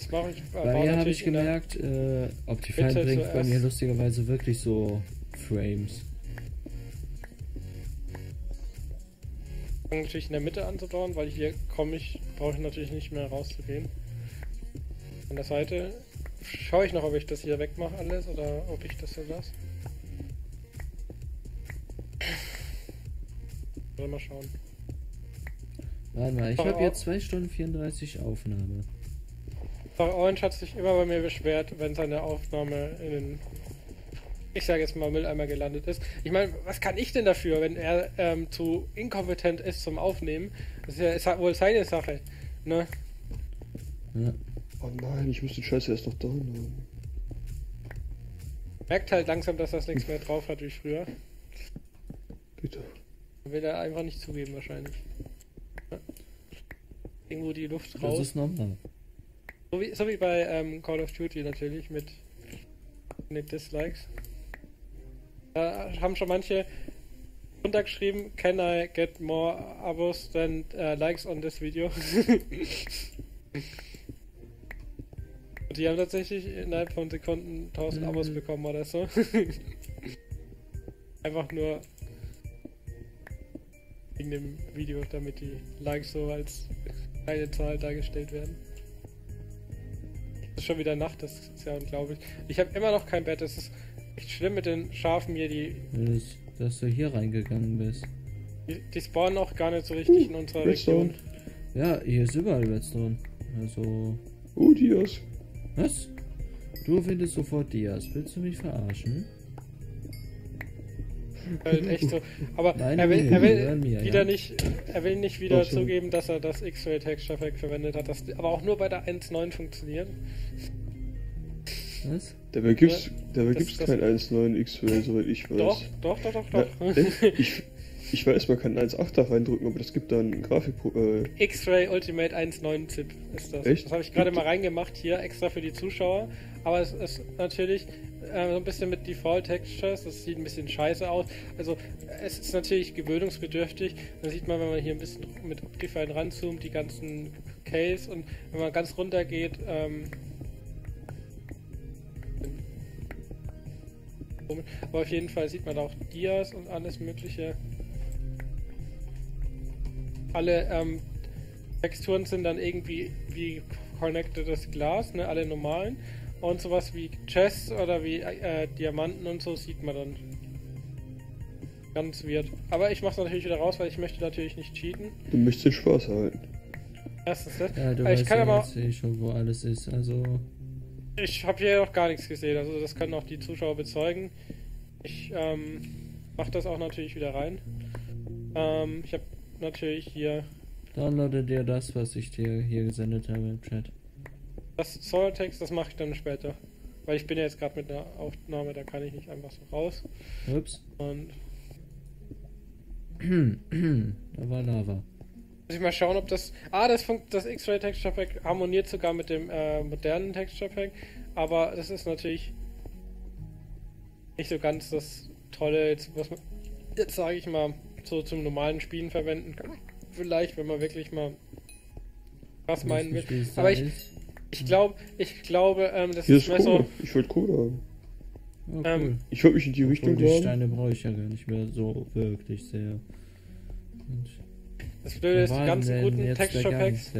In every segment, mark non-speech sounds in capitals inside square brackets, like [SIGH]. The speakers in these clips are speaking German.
Jetzt mache ich. Bei mir habe ich gemerkt, äh, Optifine bringt bei mir lustigerweise wirklich so Frames. fange natürlich in der Mitte anzubauen, weil hier komme ich, brauche ich natürlich nicht mehr rauszugehen. An der Seite schaue ich noch, ob ich das hier wegmache alles oder ob ich das so lasse. Mal schauen. Warte mal, ich habe jetzt 2 Stunden 34 Aufnahme. Orange hat sich immer bei mir beschwert, wenn seine Aufnahme in den ich sage jetzt mal, Mülleimer gelandet ist. Ich meine, was kann ich denn dafür, wenn er ähm, zu inkompetent ist zum Aufnehmen? Das ist ja ist wohl seine Sache. Ne? Ja. Oh nein, ich muss den Scheiß erst noch da haben. Merkt halt langsam, dass das nichts mehr drauf hat wie früher. Bitte. Will er einfach nicht zugeben, wahrscheinlich. Irgendwo die Luft raus. Das ist normal. So wie, so wie bei ähm, Call of Duty natürlich mit, mit Dislikes. Da haben schon manche runtergeschrieben, can I get more Abos than uh, likes on this video? [LAUGHS] Und die haben tatsächlich innerhalb von Sekunden 1000 Abos mhm. bekommen oder so. [LAUGHS] Einfach nur wegen dem Video, damit die Likes so als eine Zahl dargestellt werden. Ist schon wieder Nacht, das ist ja unglaublich. Ich habe immer noch kein Bett, das ist echt schlimm mit den Schafen hier, die. Das, dass du hier reingegangen bist. Die, die spawnen auch gar nicht so richtig uh, in unserer Redstone. Region. Ja, hier ist überall Redstone. Also. Oh, Dias. Was? Du findest sofort Dias. Willst du mich verarschen? [LAUGHS] Halt echt so. Aber Nein, er will, er will mir, wieder ja? nicht, er will nicht wieder zugeben, dass er das X-Ray Texture Pack verwendet hat, das aber auch nur bei der 1.9 funktioniert. Was? Dabei gibt's, ja, dabei gibt's kein 1.9 X-Ray, soweit ich weiß. Doch, doch, doch, doch, doch. Ich, ich weiß, man kann 1.8 reindrücken, aber das gibt dann Grafik. Äh X-Ray Ultimate 1.9 Zip ist das. Echt? Das habe ich gerade mal reingemacht hier, extra für die Zuschauer. Aber es ist natürlich äh, so ein bisschen mit Default Textures, das sieht ein bisschen scheiße aus. Also es ist natürlich gewöhnungsbedürftig. Da sieht man, wenn man hier ein bisschen mit Optifine ranzoomt, die ganzen Case und wenn man ganz runter geht, ähm, Aber auf jeden Fall sieht man auch Dias und alles mögliche. Alle ähm, Texturen sind dann irgendwie wie connectedes Glas, ne, alle normalen. Und sowas wie Chests oder wie äh, Diamanten und so sieht man dann. Ganz weird. Aber ich mach's natürlich wieder raus, weil ich möchte natürlich nicht cheaten. Du möchtest den Spaß halten. Erstens das. Ja, du weißt ich kann ja aber eh schon, wo alles ist, also... Ich habe hier noch gar nichts gesehen, also das können auch die Zuschauer bezeugen. Ich ähm, mache das auch natürlich wieder rein. Ähm, ich habe natürlich hier. Downloade dir das, was ich dir hier gesendet habe im Chat. Das Solartext, das mache ich dann später. Weil ich bin ja jetzt gerade mit einer Aufnahme, da kann ich nicht einfach so raus. Ups. Und. [CLEARS THROAT] da war Lava. Muss ich mal schauen, ob das. Ah, das, das X-Ray Texture Pack harmoniert sogar mit dem äh, modernen Texture Pack. Aber das ist natürlich nicht so ganz das Tolle, jetzt, was man jetzt sage ich mal so zum normalen Spielen verwenden kann. Vielleicht, wenn man wirklich mal was meinen will. Aber ich, ich glaube, ich glaube, ähm, das Hier ist mehr so. Ich wollte Kohle haben. Cool. ähm, ich würde mich in die Richtung Die Steine brauche ich ja gar nicht mehr so wirklich sehr. Und das Blöde ist, die ganzen guten Texture Packs.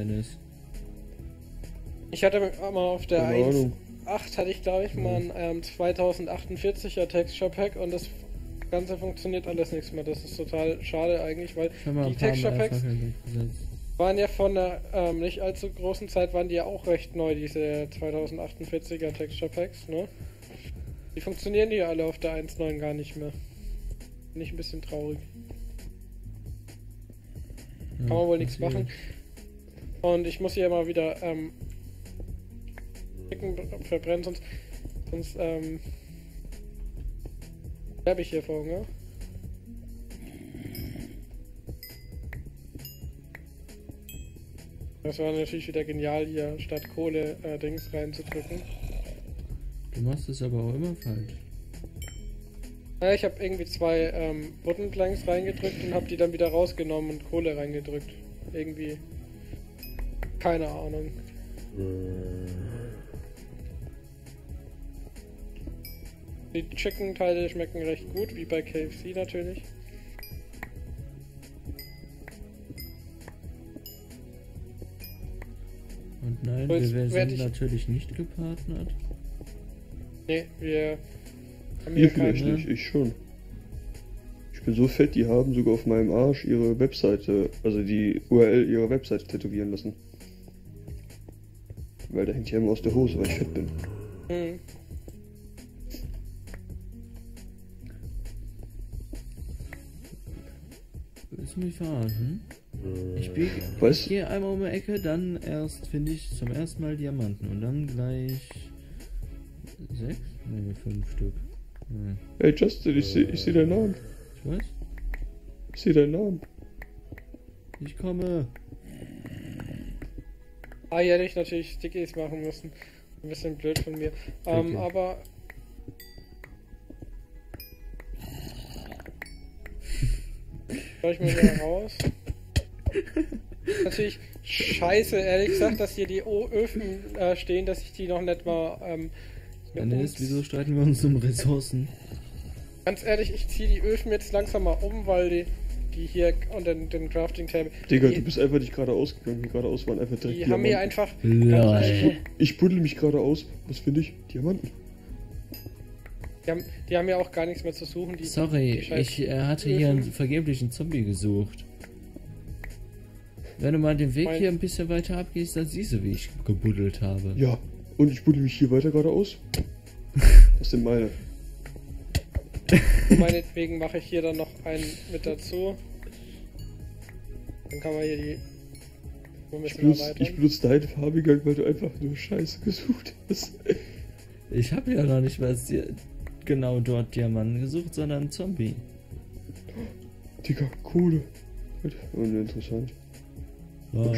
Ich hatte mal auf der 1 8 hatte ich, glaube ich, mal ein ähm, 2048er Texture Pack und das Ganze funktioniert alles nichts mehr. Das ist total schade eigentlich, weil die Texture Packs waren ja von der ähm, nicht allzu großen Zeit, waren die ja auch recht neu, diese 2048er Texture Packs, ne? Die funktionieren hier alle auf der 1.9 gar nicht mehr. Bin ich ein bisschen traurig. Kann man wohl nichts machen. Und ich muss hier mal wieder ähm, verbrennen, sonst, sonst ähm, sterbe ich hier vor Hunger. Das war natürlich wieder genial, hier statt Kohle äh, Dings reinzudrücken. Du machst es aber auch immer falsch. Ja, ich habe irgendwie zwei ähm, Buttonclanks reingedrückt und habe die dann wieder rausgenommen und Kohle reingedrückt. Irgendwie. Keine Ahnung. Äh. Die Chicken-Teile schmecken recht gut, wie bei KFC natürlich. Und nein, so, wir sind natürlich nicht gepartnert. Nee, wir haben hier vielleicht nicht, ich schon. Ich bin so fett, die haben sogar auf meinem Arsch ihre Webseite, also die URL ihrer Webseite tätowieren lassen. Weil da hängt ja immer aus der Hose, weil ich fett bin. Mhm. Willst du mich verarschen? Ich biege hier einmal um die Ecke, dann erst finde ich zum ersten Mal Diamanten und dann gleich sechs? Ne, fünf Stück. Hm. Hey Justin, ich sehe ich seh deinen Namen. Ich weiß. Ich sehe deinen Namen. Ich komme. Ah, ja, hätte ich natürlich Stickies machen müssen. Ein bisschen blöd von mir. Ähm, okay. aber. [LAUGHS] Soll ich mal wieder raus? Natürlich scheiße, ehrlich gesagt, dass hier die Öfen äh, stehen, dass ich die noch nicht mal. Ähm, Dennis, wieso streiten wir uns um Ressourcen? Ganz ehrlich, ich ziehe die Öfen jetzt langsam mal um, weil die, die hier und den, den Crafting Table. Digga, die, du bist einfach nicht geradeaus gegangen. Geradeaus waren einfach direkt. Die Diamanten. haben mir einfach. Ich, ich buddel mich geradeaus. Was finde ich? Diamanten. Die haben, die haben ja auch gar nichts mehr zu suchen. Die, Sorry, die ich äh, hatte Öfen. hier einen vergeblichen Zombie gesucht. Wenn du mal den Weg mein hier ein bisschen weiter abgehst, dann siehst du, wie ich gebuddelt habe. Ja, und ich buddel mich hier weiter geradeaus. [LAUGHS] Was sind meine? Meinetwegen mache ich hier dann noch einen mit dazu. Dann kann man hier die. Ich benutze, ich benutze deinen Farbigang, weil du einfach nur Scheiße gesucht hast. Ich habe ja noch nicht mal genau dort Diamanten gesucht, sondern Zombie. Digga, Kohle. Uninteressant. Oh.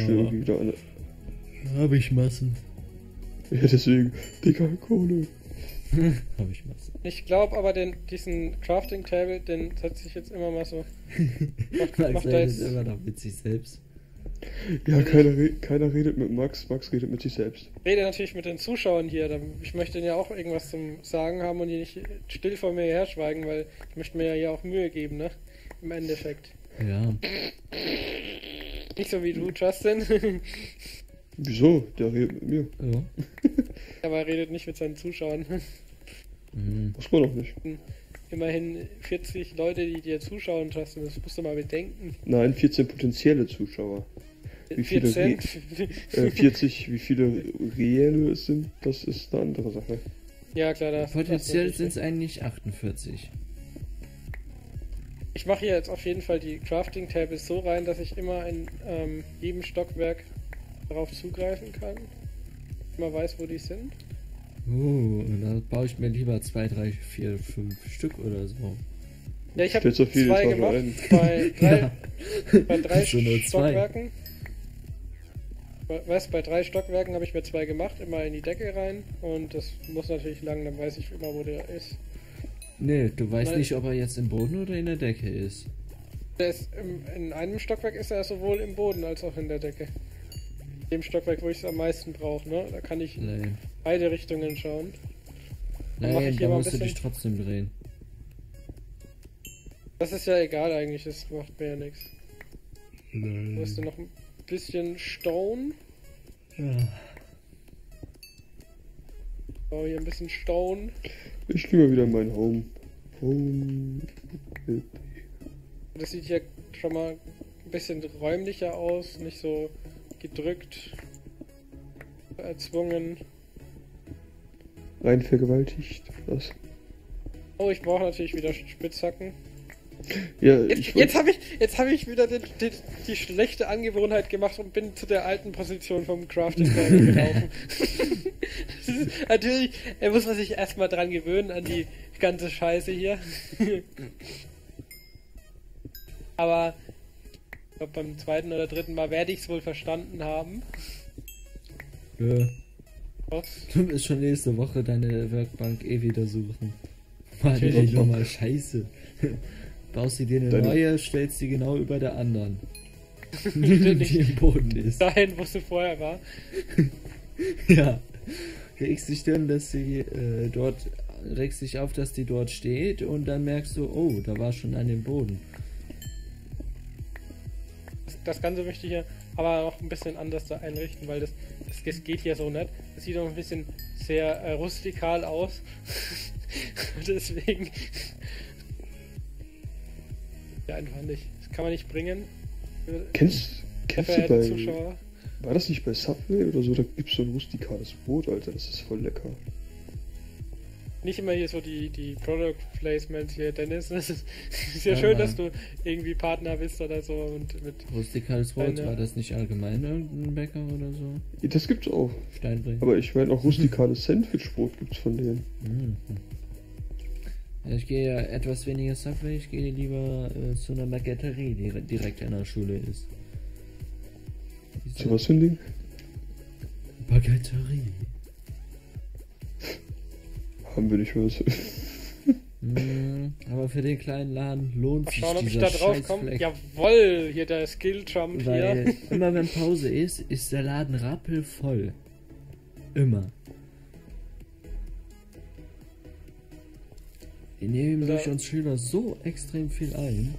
Habe ich Massen. Ja, deswegen, Digga, Kohle. [LAUGHS] Habe ich Massen. Ich glaube aber, den, diesen Crafting Table, den setze ich jetzt immer mal so. Macht, [LAUGHS] Max macht redet immer noch mit sich selbst. Ja, keiner, re keiner redet mit Max, Max redet mit sich selbst. Rede natürlich mit den Zuschauern hier. Ich möchte ihnen ja auch irgendwas zum Sagen haben und die nicht still vor mir her schweigen, weil ich möchte mir ja hier auch Mühe geben, ne? Im Endeffekt. Ja. [LAUGHS] Nicht so wie du, Justin. Wieso? Der redet mit mir. Ja. [LAUGHS] Aber er redet nicht mit seinen Zuschauern. Mhm. Das war doch nicht. Immerhin 40 Leute, die dir zuschauen, Justin, das musst du mal bedenken. Nein, 14 potenzielle Zuschauer. Wie viele 14? äh, 40, wie viele reelle es sind, das ist eine andere Sache. Ja, klar, das Potenziell sind es eigentlich 48. Ich mache hier jetzt auf jeden Fall die Crafting Tables so rein, dass ich immer in ähm, jedem Stockwerk darauf zugreifen kann. Immer weiß, wo die sind. Oh, da baue ich mir lieber 2, 3, 4, 5 Stück oder so. Ja, ich habe so zwei gemacht ein. bei [LAUGHS] drei, ja. bei drei Stockwerken. Weißt bei drei Stockwerken habe ich mir zwei gemacht, immer in die Decke rein und das muss natürlich lang, dann weiß ich immer, wo der ist. Nee, du weißt Weil nicht, ob er jetzt im Boden oder in der Decke ist. Der ist im, in einem Stockwerk ist er sowohl im Boden als auch in der Decke dem Stockwerk, wo ich es am meisten brauche, ne? Da kann ich nee. beide Richtungen schauen. Dann Nein, da musst du dich trotzdem drehen. Das ist ja egal eigentlich, das macht mir ja nichts. Nein. Hast du noch ein bisschen Stone? Ja. Oh, hier ein bisschen Stone. Ich gehe mal wieder in mein Home. Home. Das sieht hier schon mal ein bisschen räumlicher aus, nicht so gedrückt, erzwungen. Rein vergewaltigt, was? Oh, ich brauche natürlich wieder Spitzhacken. Ja, jetzt, jetzt habe ich, jetzt hab ich wieder die, die, die, schlechte Angewohnheit gemacht und bin zu der alten Position vom Crafting [LAUGHS] gelaufen. [LAUGHS] natürlich, er muss man sich erstmal dran gewöhnen an die ganze Scheiße hier. [LAUGHS] Aber glaube, beim zweiten oder dritten Mal werde ich es wohl verstanden haben. Ja. Was? Du wirst schon nächste Woche deine Werkbank eh wieder suchen. Mann, nochmal scheiße. Baust du dir eine deine... neue, stellst sie genau über der anderen. [LAUGHS] die im Boden ist. Dahin, wo sie vorher war. [LAUGHS] ja. Kriegst die Stirn, dass sie äh, dort regst dich auf, dass die dort steht und dann merkst du, oh, da war schon an dem Boden. Das, das Ganze möchte ich hier aber auch ein bisschen anders da einrichten, weil das, das, das geht hier so nicht. Das sieht auch ein bisschen sehr äh, rustikal aus. [LAUGHS] Deswegen. Ja, einfach nicht. Das kann man nicht bringen. Kennst, kennst du bei. Zuschauer. War das nicht bei Subway oder so? Da gibt es so ein rustikales Brot, Alter. Das ist voll lecker. Nicht immer hier so die, die Product Placements hier, Dennis. [LAUGHS] Es ist, ist ja, ja, schön, dass du irgendwie Partner bist oder so und mit. Rustikales Brot, war das nicht allgemein irgendein Bäcker oder so? Ja, das gibt's auch. Steinbrink. Aber ich meine auch rustikales Sandwichbrot gibt's von denen. Mhm. Ja, ich gehe ja etwas weniger Subway, ich gehe lieber äh, zu einer Baguetterie, die direkt an der Schule ist. Zu was für ein Ding? Baguetterie. Haben wir nicht was. Hm, aber für den kleinen Laden lohnt Mal sich schauen, ob ich da drauf komme. Jawoll, hier der Skill Jump Weil hier. Immer wenn Pause ist, ist der Laden rappelvoll. Immer. Wir nehmen durch uns Schüler so extrem viel ein.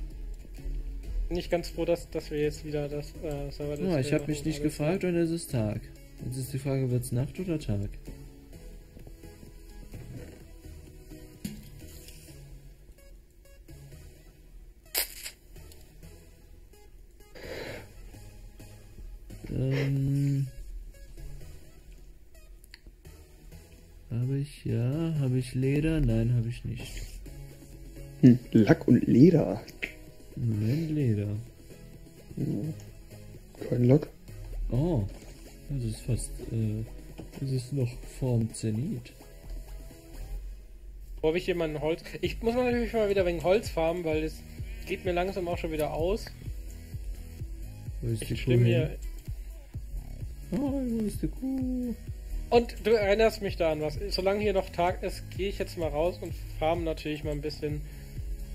Nicht ganz froh, dass, dass wir jetzt wieder das äh, Server Ja, ich habe mich nicht gefragt und es ist Tag. Jetzt ist die Frage, wird es Nacht oder Tag? Ähm, habe ich, ja, habe ich Leder? Nein, habe ich nicht. Hm, Lack und Leder. Nein, Leder. Kein Lack. Oh, das ist fast, äh, das ist noch vorm Zenit. Wo habe ich hier mal Holz? Ich muss mal natürlich mal wieder wegen Holz farmen, weil es geht mir langsam auch schon wieder aus. Wo ist ich die stimme hier Oh, wo ist die Kuh? Und du erinnerst mich da an was. Solange hier noch Tag ist, gehe ich jetzt mal raus und farm natürlich mal ein bisschen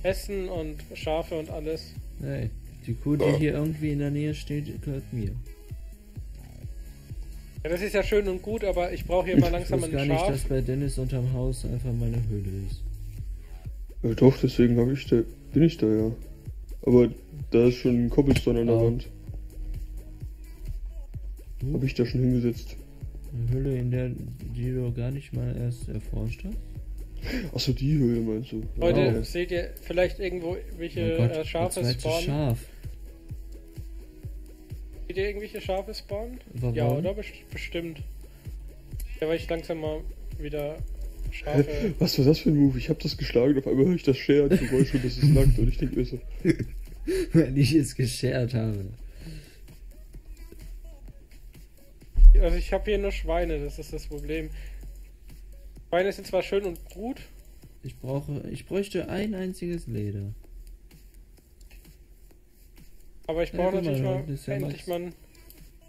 Essen und Schafe und alles. Hey, die Kuh, die hier irgendwie in der Nähe steht, gehört mir. Ja, das ist ja schön und gut, aber ich brauche hier mal langsam ein Schaf. Ich gar nicht, dass bei Dennis unterm Haus einfach meine Höhle ist. Ja, doch, deswegen ich da, bin ich da ja. Aber da ist schon ein Cobblestone an der oh. Wand. Hm? Habe ich da schon hingesetzt. Eine Höhle, in der die du gar nicht mal erst erforscht hast? Achso, die Höhle meinst du? Leute, wow. seht ihr vielleicht irgendwo welche oh Gott, äh, Schafe spawnen? Schaf. Seht ihr irgendwelche Schafe spawnen? Warum? Ja, oder? Bestimmt. Ja, weil ich langsam mal wieder Schafe. Hä? Was war das für ein Move? Ich hab das geschlagen, auf einmal höre ich das Share-Geräusch und das ist nackt und ich denke mir so. [LAUGHS] Weil ich es geshared habe. Also ich habe hier nur Schweine, das ist das Problem. Schweine sind zwar schön und gut. Ich brauche, ich bräuchte ein einziges Leder. Aber ich brauche ja, natürlich mal, mal ja endlich mal ein,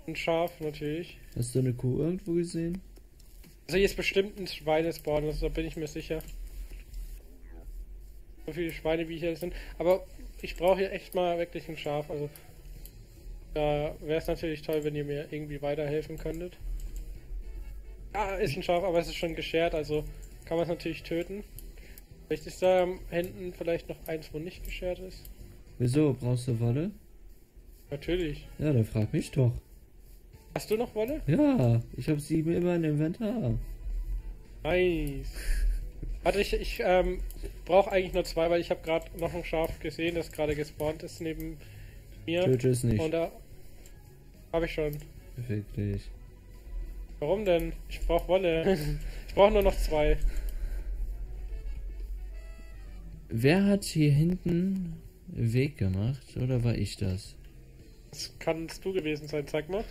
ein, Schaf natürlich. Hast du eine Kuh irgendwo gesehen? Also hier ist bestimmt ein Schweinespawn, also da bin ich mir sicher. So viele Schweine wie hier sind. Aber ich brauche hier echt mal wirklich ein Schaf. Also da wäre es natürlich toll, wenn ihr mir irgendwie weiterhelfen könntet. Ja, ist ein Schaf, aber es ist schon geschert, also kann man es natürlich töten. Vielleicht ist da hinten vielleicht noch eins, wo nicht geschert ist. Wieso? Brauchst du Wolle? Natürlich. Ja, dann frag mich doch. Hast du noch Wolle? Ja, ich habe sie immer im Inventar. Nice. [LAUGHS] Warte, ich, ich ähm, brauche eigentlich nur zwei, weil ich habe gerade noch ein Schaf gesehen, das gerade gespawnt ist neben mir. Töte es nicht. Und da habe ich schon. Wirklich. Warum denn? Ich brauche Wolle. ich brauche nur noch zwei. Wer hat hier hinten Weg gemacht oder war ich das? Das kannst du gewesen sein, zeig mal.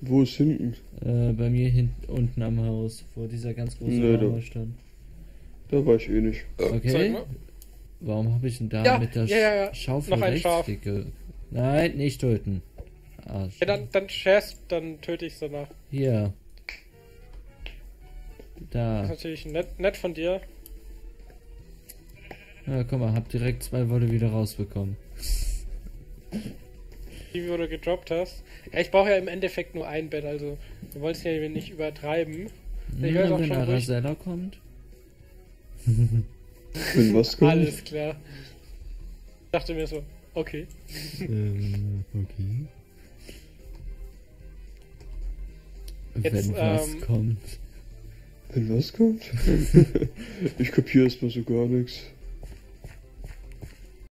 Wo ist hinten? Äh, bei mir hinten unten am Haus, wo dieser ganz große nee, da, stand. Da war ich eh nicht. Okay. Warum habe ich denn da ja, mit der ja, ja, ja. Schaufel Noch ein Schaf. Nein, nicht töten. Arsch. Ja, dann, dann scherst, dann töte ich danach. Hier. Da. Das ist natürlich nett, nett von dir. Ja, guck mal, hab direkt zwei Wolle wieder rausbekommen. Die, wo du gedroppt hast. Ja, ich brauche ja im Endeffekt nur ein Bett, also du wolltest ja nicht übertreiben. Ich weiß auch wenn schon, Arasella kommt. Wenn was kommt? Alles klar. Ich dachte mir so, okay. ähm, okay. Jetzt, Wenn was ähm, kommt. Wenn was kommt? ich kapiere erstmal so gar nichts.